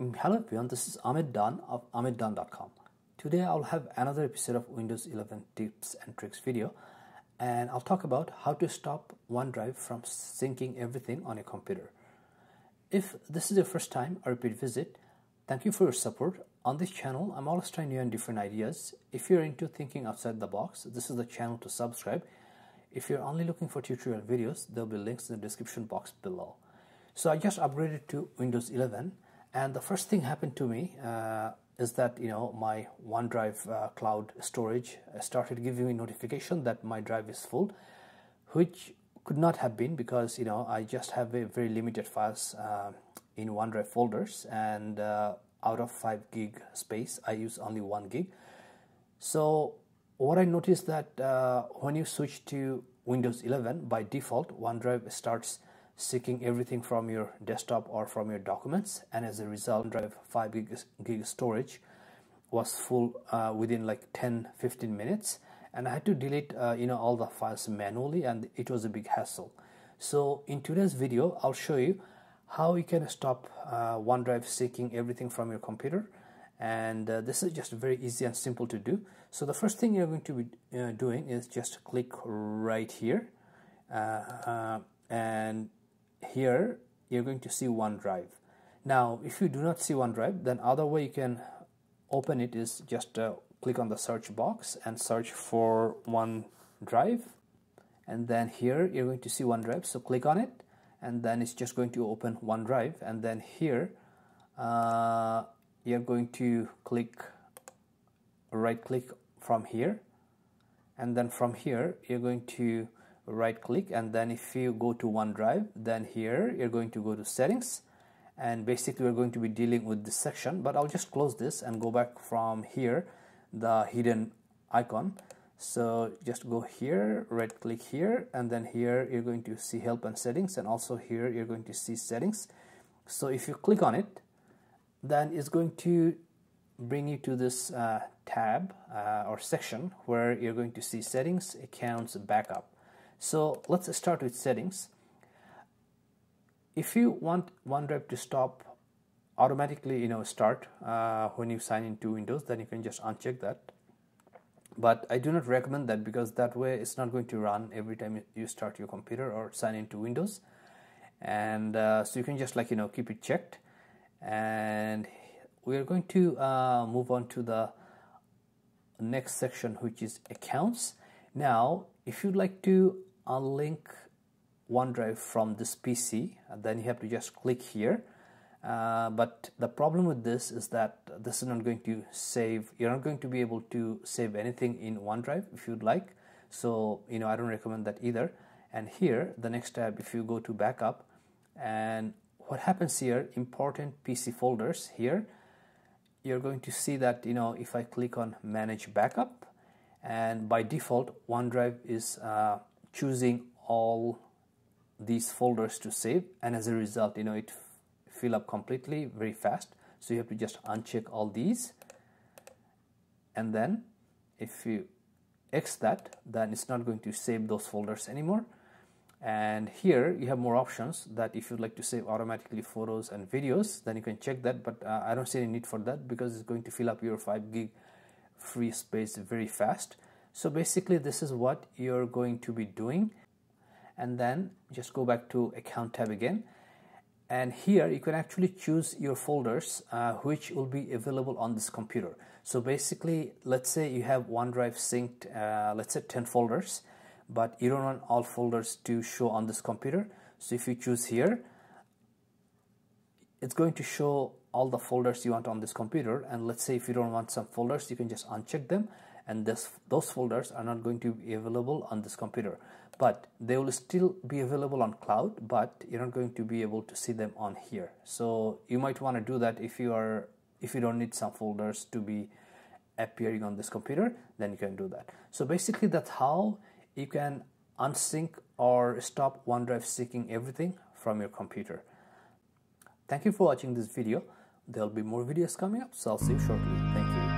Mm, hello everyone, this is Ahmed Dawn of AhmedDawn.com. Today I'll have another episode of Windows 11 tips and tricks video and I'll talk about how to stop OneDrive from syncing everything on your computer. If this is your first time or repeat visit, thank you for your support. On this channel, I'm always trying new and different ideas. If you're into thinking outside the box, this is the channel to subscribe. If you're only looking for tutorial videos, there'll be links in the description box below. So I just upgraded to Windows 11 and the first thing happened to me uh, is that you know my OneDrive uh, cloud storage started giving me notification that my drive is full, which could not have been because you know I just have a very limited files uh, in OneDrive folders and uh, out of 5 gig space I use only 1 gig. So what I noticed that uh, when you switch to Windows 11 by default OneDrive starts seeking everything from your desktop or from your documents and as a result drive 5 gig, gig storage was full uh, within like 10 15 minutes. And I had to delete uh, you know all the files manually and it was a big hassle. So in today's video I'll show you how you can stop uh, OneDrive seeking everything from your computer. And uh, this is just very easy and simple to do. So the first thing you're going to be uh, doing is just click right here. Uh, and here you're going to see OneDrive. Now, if you do not see OneDrive, then other way you can open it is just uh, click on the search box and search for OneDrive. And then here you're going to see OneDrive. So click on it and then it's just going to open OneDrive. And then here uh, you're going to click right click from here. And then from here you're going to right click and then if you go to OneDrive then here you're going to go to settings and basically we're going to be dealing with this section but I'll just close this and go back from here the hidden icon. So just go here right click here and then here you're going to see help and settings and also here you're going to see settings. So if you click on it then it's going to bring you to this uh, tab uh, or section where you're going to see settings accounts backup so let's start with settings. If you want OneDrive to stop automatically, you know, start uh, when you sign into Windows, then you can just uncheck that. But I do not recommend that because that way it's not going to run every time you start your computer or sign into Windows. And uh, so you can just like, you know, keep it checked. And we are going to uh, move on to the next section, which is accounts. Now, if you'd like to unlink OneDrive from this PC, and then you have to just click here. Uh, but the problem with this is that this is not going to save, you're not going to be able to save anything in OneDrive if you'd like. So, you know, I don't recommend that either. And here, the next tab, if you go to backup, and what happens here, important PC folders here, you're going to see that, you know, if I click on manage backup, and by default, OneDrive is uh, choosing all these folders to save and as a result you know it fill up completely very fast. So you have to just uncheck all these. And then if you X that then it's not going to save those folders anymore. And here you have more options that if you'd like to save automatically photos and videos then you can check that. But uh, I don't see any need for that because it's going to fill up your 5 gig free space very fast so basically this is what you're going to be doing. And then just go back to account tab again. And here you can actually choose your folders uh, which will be available on this computer. So basically let's say you have OneDrive synced uh, let's say 10 folders but you don't want all folders to show on this computer. So if you choose here it's going to show all the folders you want on this computer. And let's say if you don't want some folders you can just uncheck them and this, those folders are not going to be available on this computer. But they will still be available on cloud but you're not going to be able to see them on here. So you might want to do that if you are if you don't need some folders to be appearing on this computer then you can do that. So basically that's how you can unsync or stop OneDrive seeking everything from your computer. Thank you for watching this video. There'll be more videos coming up so i'll see you shortly. Thank you